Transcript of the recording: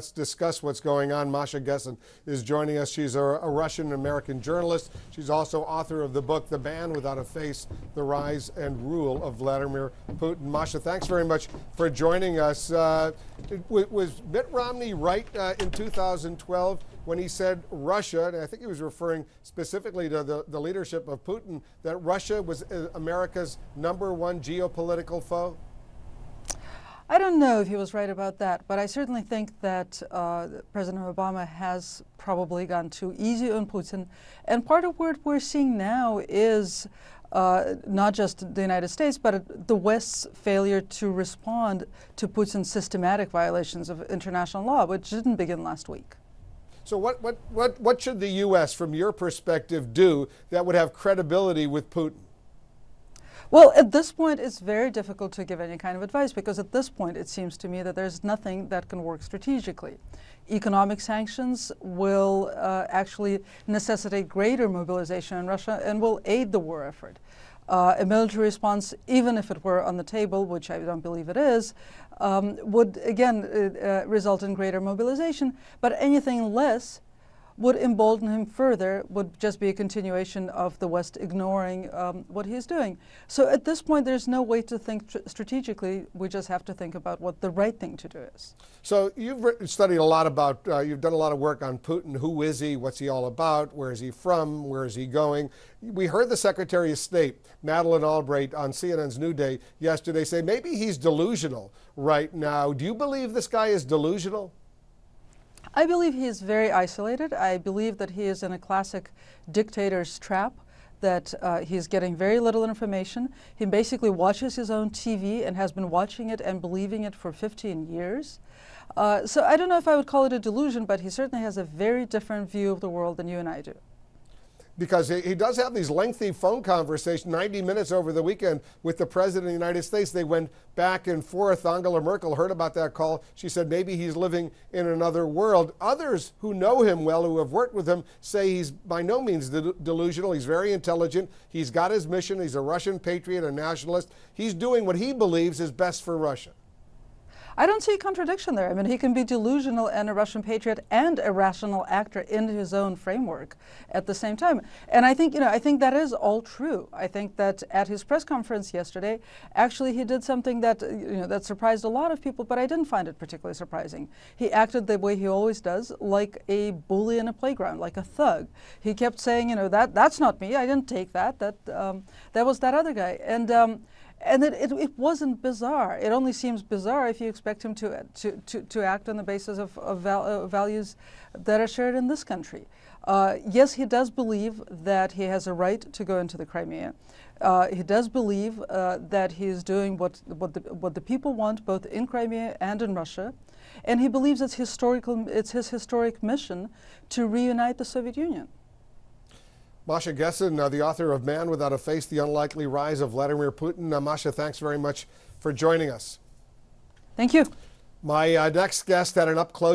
Let's discuss what's going on. Masha Gessen is joining us. She's a, a Russian American journalist. She's also author of the book, The Man Without a Face The Rise and Rule of Vladimir Putin. Masha, thanks very much for joining us. Uh, was Mitt Romney right uh, in 2012 when he said Russia, and I think he was referring specifically to the, the leadership of Putin, that Russia was uh, America's number one geopolitical foe? I don't know if he was right about that, but I certainly think that uh, President Obama has probably gone too easy on Putin. And part of what we're seeing now is uh, not just the United States, but the West's failure to respond to Putin's systematic violations of international law, which didn't begin last week. So what, what, what, what should the U.S., from your perspective, do that would have credibility with Putin? Well, at this point, it's very difficult to give any kind of advice because at this point, it seems to me that there's nothing that can work strategically. Economic sanctions will uh, actually necessitate greater mobilization in Russia and will aid the war effort. Uh, a military response, even if it were on the table, which I don't believe it is, um, would again uh, uh result in greater mobilization. But anything less would embolden him further, would just be a continuation of the West ignoring um, what he's doing. So at this point, there's no way to think strategically. We just have to think about what the right thing to do is. So you've studied a lot about, uh, you've done a lot of work on Putin. Who is he? What's he all about? Where is he from? Where is he going? We heard the Secretary of State, Madeleine Albright, on CNN's New Day yesterday say maybe he's delusional right now. Do you believe this guy is delusional? I believe he is very isolated. I believe that he is in a classic dictator's trap that uh, he's getting very little information. He basically watches his own TV and has been watching it and believing it for 15 years. Uh, so I don't know if I would call it a delusion, but he certainly has a very different view of the world than you and I do because he does have these lengthy phone conversations, 90 minutes over the weekend with the President of the United States. They went back and forth. Angela Merkel heard about that call. She said maybe he's living in another world. Others who know him well, who have worked with him, say he's by no means delusional. He's very intelligent. He's got his mission. He's a Russian patriot, a nationalist. He's doing what he believes is best for Russia. I don't see a contradiction there. I mean, he can be delusional and a Russian patriot and a rational actor in his own framework at the same time. And I think, you know, I think that is all true. I think that at his press conference yesterday, actually he did something that, you know, that surprised a lot of people, but I didn't find it particularly surprising. He acted the way he always does, like a bully in a playground, like a thug. He kept saying, you know, that that's not me. I didn't take that. That um, that was that other guy. And um, and it, it, it, wasn't bizarre. It only seems bizarre if you expect him to, to, to, to act on the basis of, of val uh, values that are shared in this country. Uh, yes, he does believe that he has a right to go into the Crimea. Uh, he does believe uh, that he is doing what, what, the, what the people want, both in Crimea and in Russia. And he believes it's, historical, it's his historic mission to reunite the Soviet Union. Masha Gessen, uh, the author of Man Without a Face, The Unlikely Rise of Vladimir Putin. Uh, Masha, thanks very much for joining us. Thank you. My uh, next guest had an up close